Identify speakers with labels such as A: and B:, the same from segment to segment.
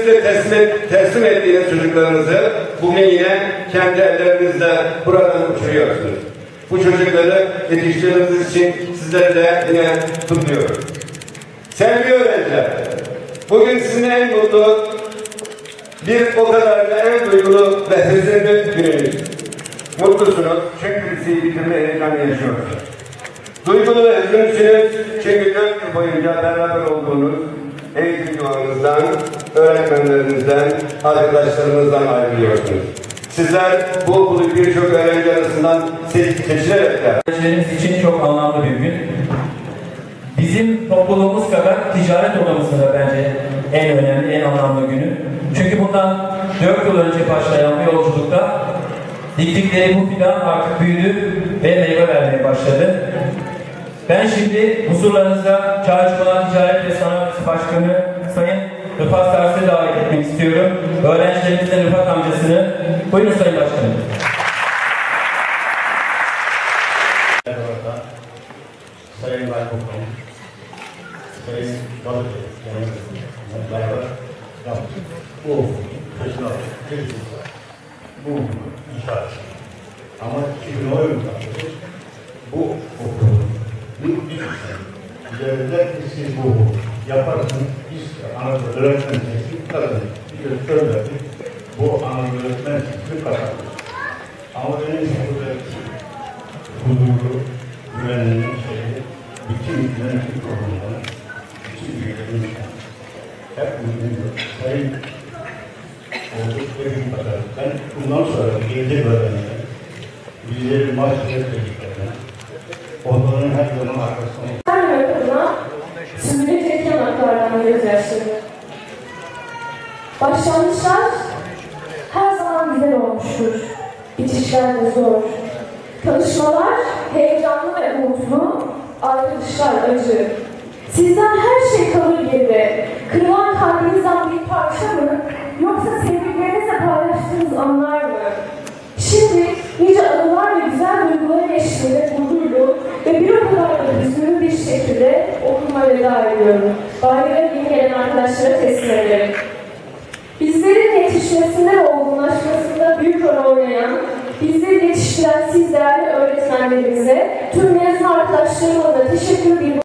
A: teslim, teslim ettiğiniz çocuklarınızı bugün yine kendi ellerinizle buradan uçuruyorsunuz. Bu çocukları yetiştirdiğiniz için sizleri de yine kutluyorum. Sevgili öğrenciler, bugün sizin en mutlu, bir o kadar da en duygulu ve hüzünlü gününüz. Mutlusunuz çünkü liseyi bitirme heyecanı yaşıyorsunuz. Duygulu ve hüzünlüsünüz çünkü dört yıl boyunca beraber olduğunuz eğitimcilerimizden, öğretmenlerinizden, arkadaşlarımızdan ayrılıyorsunuz. Sizler bu okulu birçok öğrenci arasından seçilerek de
B: Öğrencilerimiz için çok anlamlı bir gün. Bizim topluluğumuz kadar ticaret odamızın da bence en önemli, en anlamlı günü. Çünkü bundan 4 yıl önce başlayan bu yolculukta diktikleri bu fidan artık büyüdü ve meyve vermeye başladı. Ben şimdi huzurlarınızda Çağrışmalar Ticaret ve Sanayi Odası Başkanı Sayın Rıfat Sars'ı davet etmek istiyorum. Öğrencilerimizden Rıfat amcasını. Buyurun Sayın Başkanım.
C: Sayın Başbakanım, Sayın Balıkesir, Genel Beraber yaptık. Bu birisi bu inşaat. Ama 2010 yılında bu bilgisayar. Devlet siz bu yaparsınız, biz Anadolu Öğretmen Sesi kadın bir söyledik. Bu Anadolu Öğretmen Sesi kadın. Ama benim buradaki huzuru, güvenliğin şeyi, bütün yönetim kurumları, bütün üyelerin hep bunu sayın olduk dediğim kadar. Ben bundan sonra gelecek öğrenciler, bizleri maaşları çocuklarına, onların her zaman arkasında
D: Her adına süzülecek yanaklardan gözyaşları. Başlangıçlar her zaman güzel olmuştur. Bitişler de zor. Tanışmalar heyecanlı ve umutlu, ayrılışlar acı. Sizden her şey kalır geride. Kırılan kalbinizden bir parça mı? Yoksa sevdiklerinizle paylaştığınız anlar mı? Şimdi nice anılar ve güzel duyguların eşliğinde gururlu ve bir o kadar da hüzünlü bir şekilde okuma veda ediyorum. Bayrağı yeni gelen arkadaşlara teslim ederim. Bizlerin yetişmesinde ve olgunlaşmasında büyük rol oynayan, bizleri yetiştiren siz değerli öğretmenlerimize, tüm mezun arkadaşlarıma da teşekkür bir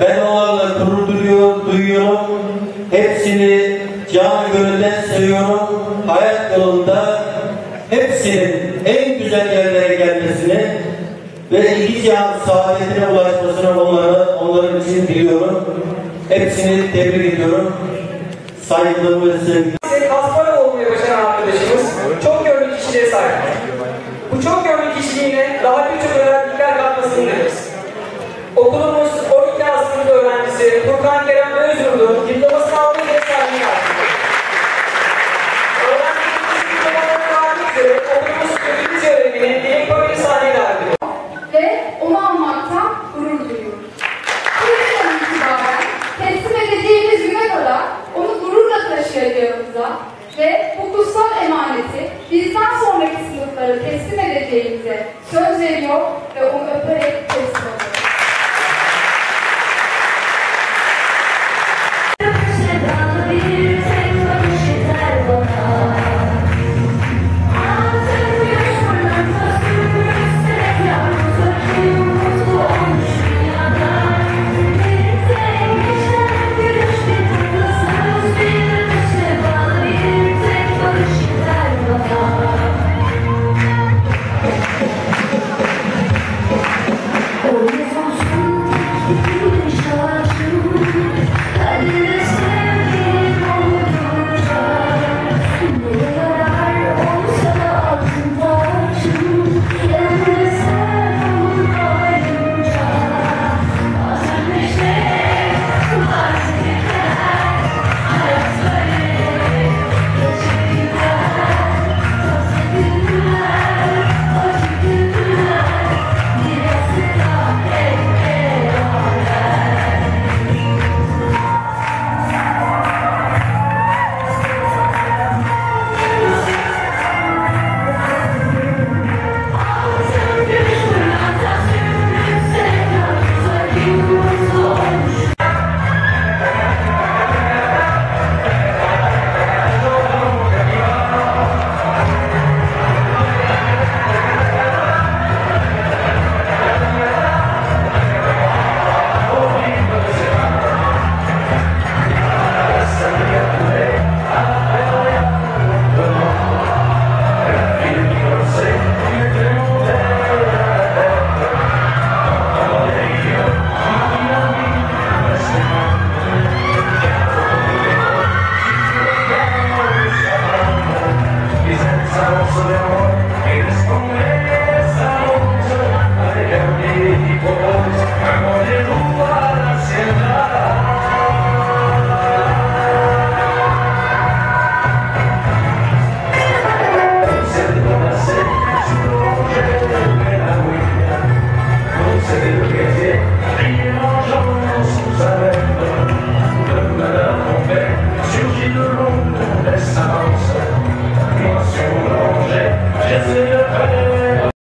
E: ben onlarla gurur duyuyor, duyuyorum. Hepsini can gönülden seviyorum. Hayat yolunda hepsinin en güzel yerlere gelmesini ve iki saadetine ulaşmasını onlara, onların için diliyorum. Hepsini tebrik ediyorum. Saygılarımı ve sevgilerimi
F: Kasparov arkadaşımız çok yönlü kişiliğe sahip. Bu çok yönlü kişiliğine daha birçok özellikler katmasını
G: teslim edeceğimize söz veriyor ve onu öperek